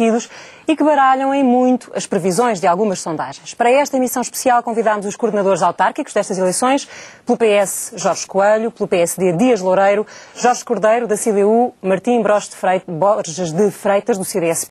partidos e que baralham em muito as previsões de algumas sondagens. Para esta emissão especial convidámos os coordenadores autárquicos destas eleições, pelo PS Jorge Coelho, pelo PSD Dias Loureiro, Jorge Cordeiro da CDU, Martim Borges de Freitas do CDS